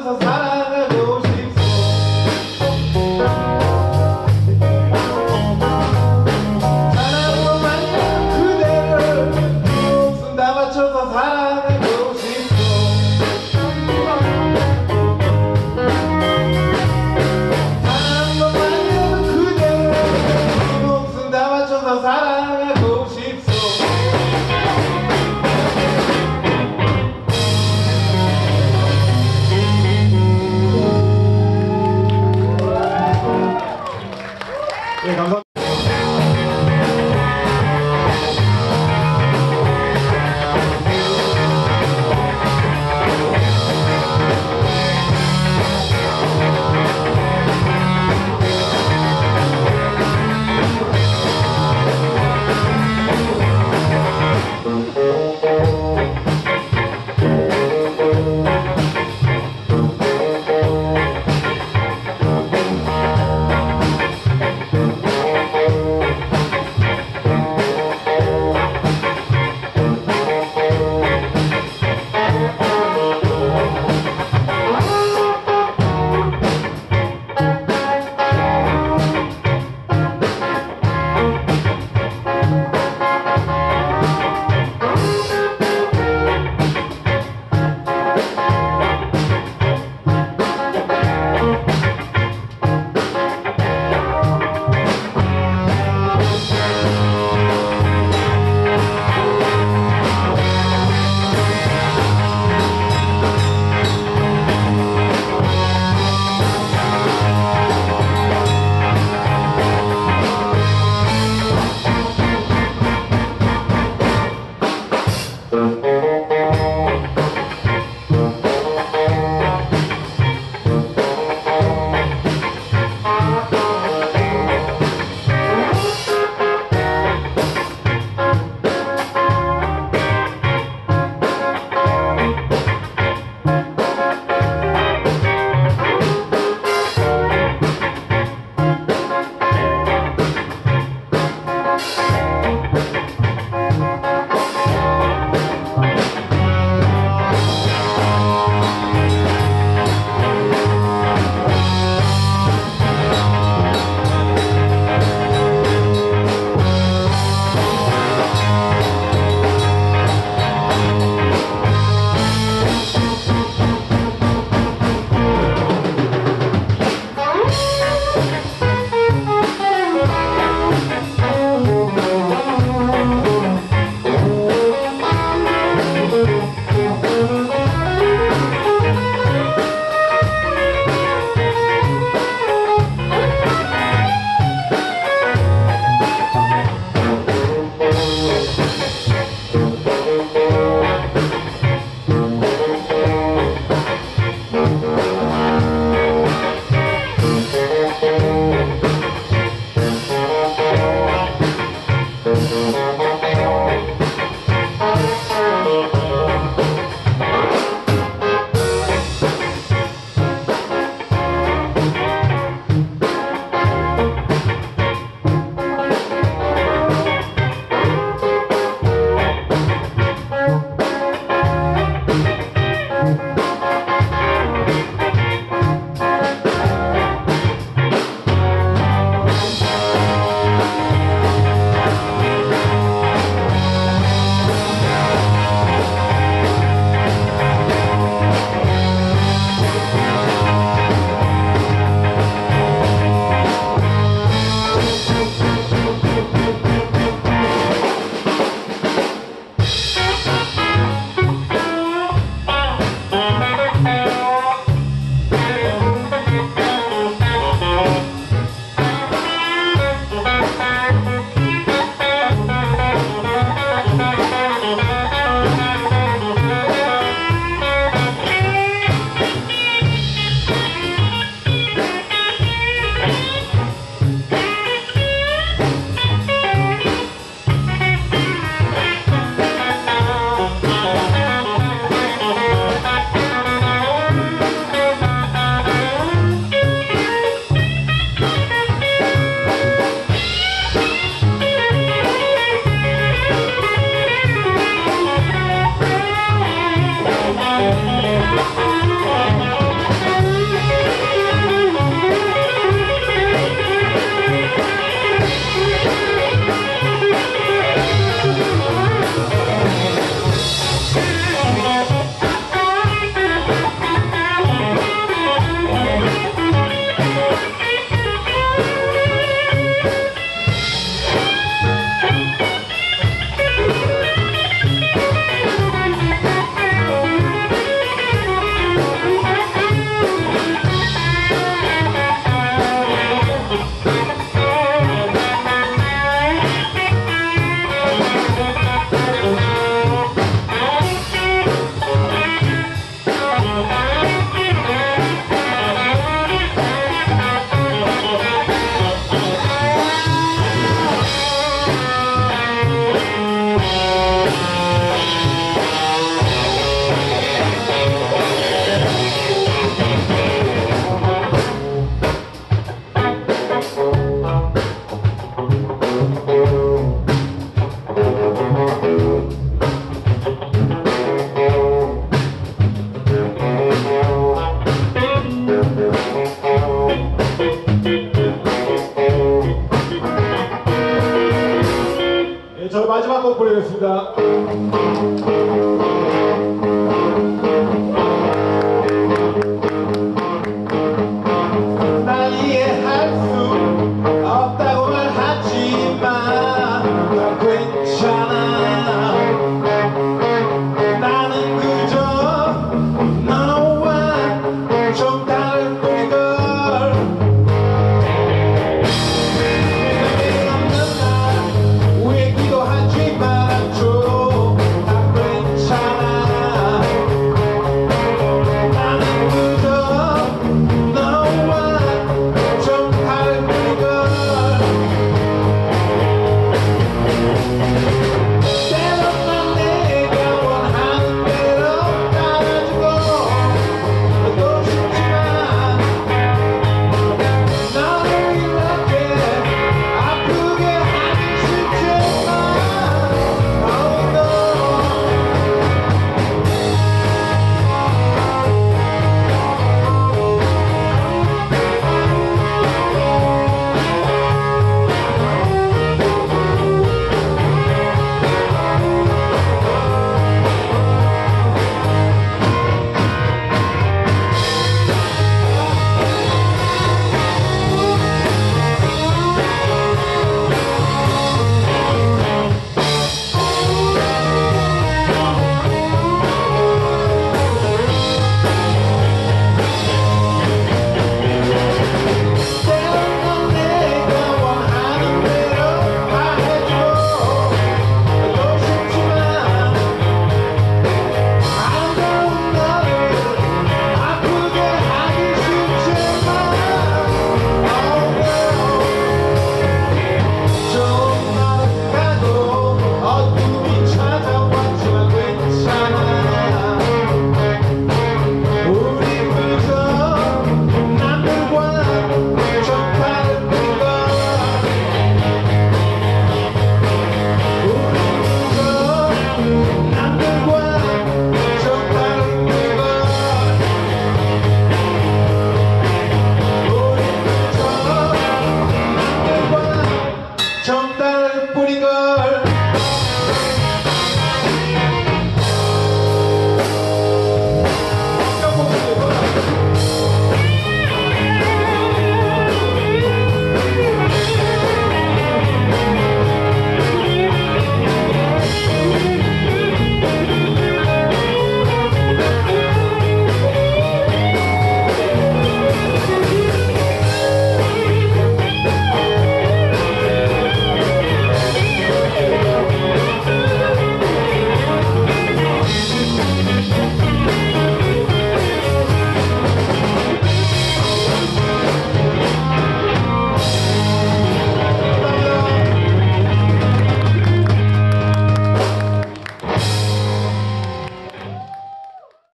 todas as